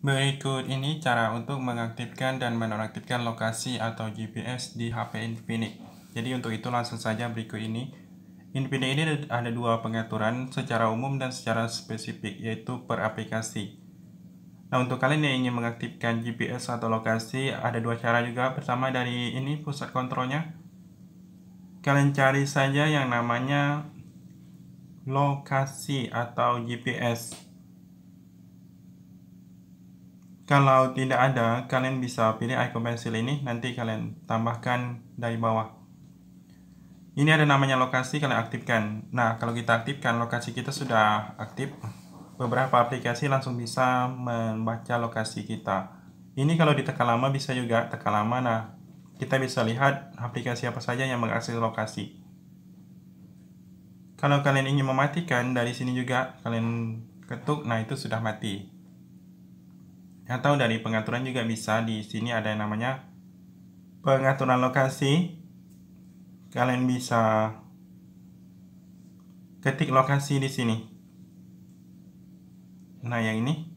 Berikut ini cara untuk mengaktifkan dan menonaktifkan lokasi atau GPS di HP Infinix. Jadi untuk itu langsung saja berikut ini. Infinix ini ada dua pengaturan secara umum dan secara spesifik yaitu per aplikasi. Nah untuk kalian yang ingin mengaktifkan GPS atau lokasi ada dua cara juga. Pertama dari ini pusat kontrolnya. Kalian cari saja yang namanya lokasi atau GPS. Kalau tidak ada, kalian bisa pilih icon pensil ini, nanti kalian tambahkan dari bawah. Ini ada namanya lokasi, kalian aktifkan. Nah, kalau kita aktifkan, lokasi kita sudah aktif. Beberapa aplikasi langsung bisa membaca lokasi kita. Ini kalau ditekan lama bisa juga tekan lama. Nah, kita bisa lihat aplikasi apa saja yang mengakses lokasi. Kalau kalian ingin mematikan, dari sini juga kalian ketuk, nah itu sudah mati atau dari pengaturan juga bisa di sini ada yang namanya pengaturan lokasi. Kalian bisa ketik lokasi di sini. Nah yang ini.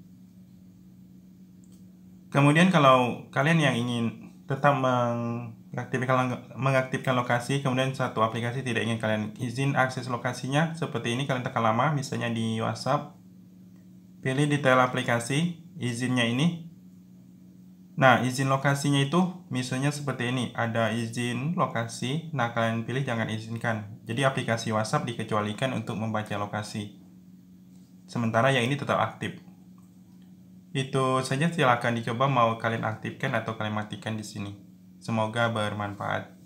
Kemudian kalau kalian yang ingin tetap mengaktifkan mengaktifkan lokasi kemudian satu aplikasi tidak ingin kalian izin akses lokasinya seperti ini kalian tekan lama misalnya di WhatsApp pilih detail aplikasi izinnya ini. Nah, izin lokasinya itu misalnya seperti ini, ada izin lokasi, nah kalian pilih jangan izinkan. Jadi aplikasi WhatsApp dikecualikan untuk membaca lokasi. Sementara yang ini tetap aktif. Itu saja silakan dicoba mau kalian aktifkan atau kalian matikan di sini. Semoga bermanfaat.